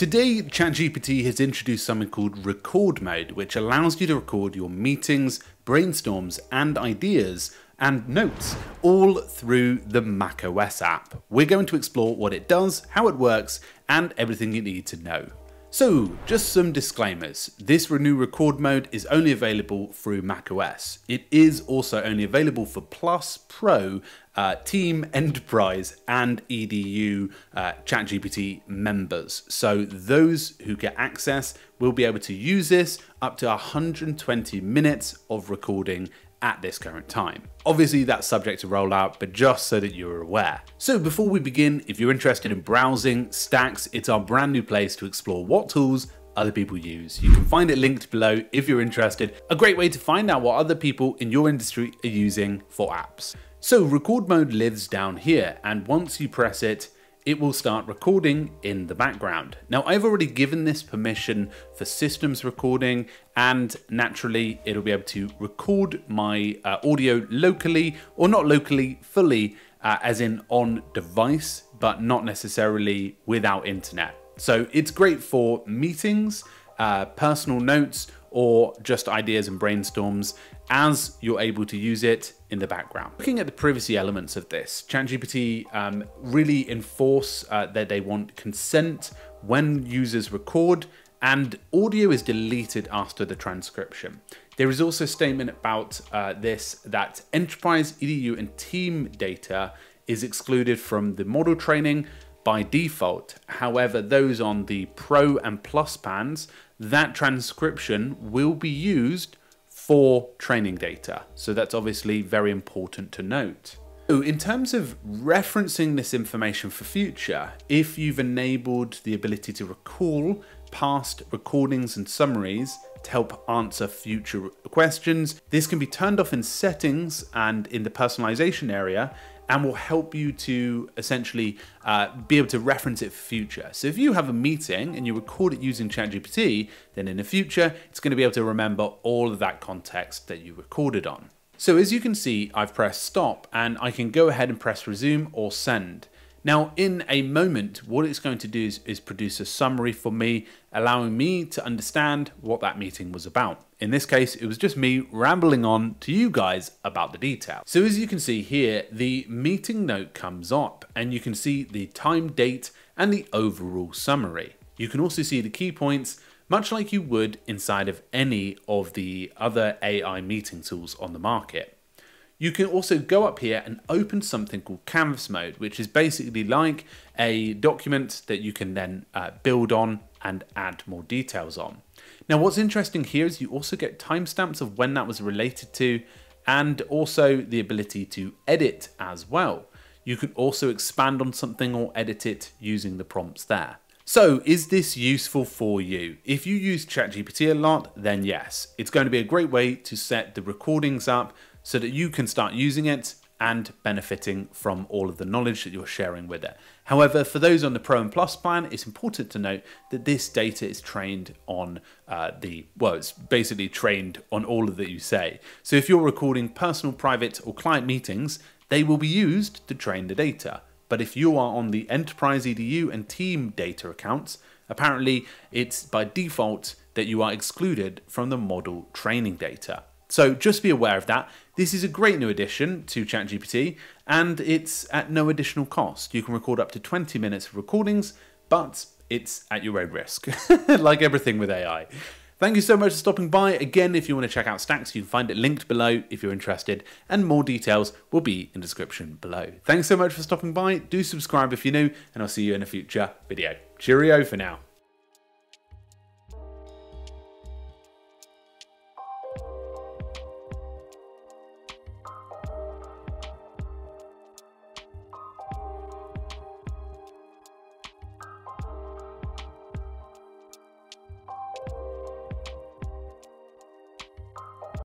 Today, ChatGPT has introduced something called record mode, which allows you to record your meetings, brainstorms, and ideas and notes all through the macOS app. We're going to explore what it does, how it works, and everything you need to know. So, just some disclaimers. This Renew Record mode is only available through macOS. It is also only available for Plus, Pro, uh, Team, Enterprise, and EDU uh, ChatGPT members. So, those who get access will be able to use this up to 120 minutes of recording at this current time. Obviously that's subject to rollout, but just so that you're aware. So before we begin, if you're interested in browsing Stacks, it's our brand new place to explore what tools other people use. You can find it linked below if you're interested. A great way to find out what other people in your industry are using for apps. So record mode lives down here, and once you press it, it will start recording in the background. Now I've already given this permission for systems recording and naturally it'll be able to record my uh, audio locally or not locally fully uh, as in on device but not necessarily without internet. So it's great for meetings, uh, personal notes or just ideas and brainstorms as you're able to use it in the background. Looking at the privacy elements of this, ChatGPT um, really enforce uh, that they want consent when users record and audio is deleted after the transcription. There is also a statement about uh, this that enterprise, EDU, and team data is excluded from the model training by default. However, those on the Pro and Plus bands, that transcription will be used for training data. So that's obviously very important to note. So in terms of referencing this information for future, if you've enabled the ability to recall past recordings and summaries to help answer future questions, this can be turned off in settings and in the personalization area and will help you to essentially uh, be able to reference it for future. So if you have a meeting and you record it using ChatGPT, then in the future, it's going to be able to remember all of that context that you recorded on. So as you can see, I've pressed stop and I can go ahead and press resume or send. Now, in a moment, what it's going to do is, is, produce a summary for me, allowing me to understand what that meeting was about. In this case, it was just me rambling on to you guys about the detail. So as you can see here, the meeting note comes up and you can see the time, date, and the overall summary. You can also see the key points, much like you would inside of any of the other AI meeting tools on the market. You can also go up here and open something called Canvas mode, which is basically like a document that you can then uh, build on and add more details on. Now, what's interesting here is you also get timestamps of when that was related to and also the ability to edit as well. You can also expand on something or edit it using the prompts there. So is this useful for you? If you use ChatGPT a lot, then yes, it's going to be a great way to set the recordings up so that you can start using it and benefiting from all of the knowledge that you're sharing with it. However, for those on the Pro and Plus plan, it's important to note that this data is trained on uh, the, well, it's basically trained on all of that you say. So if you're recording personal, private, or client meetings, they will be used to train the data. But if you are on the Enterprise EDU and Team data accounts, apparently it's by default that you are excluded from the model training data. So just be aware of that. This is a great new addition to ChatGPT and it's at no additional cost. You can record up to 20 minutes of recordings, but it's at your own risk, like everything with AI. Thank you so much for stopping by. Again, if you want to check out Stacks, you can find it linked below if you're interested, and more details will be in the description below. Thanks so much for stopping by. Do subscribe if you're new, and I'll see you in a future video. Cheerio for now.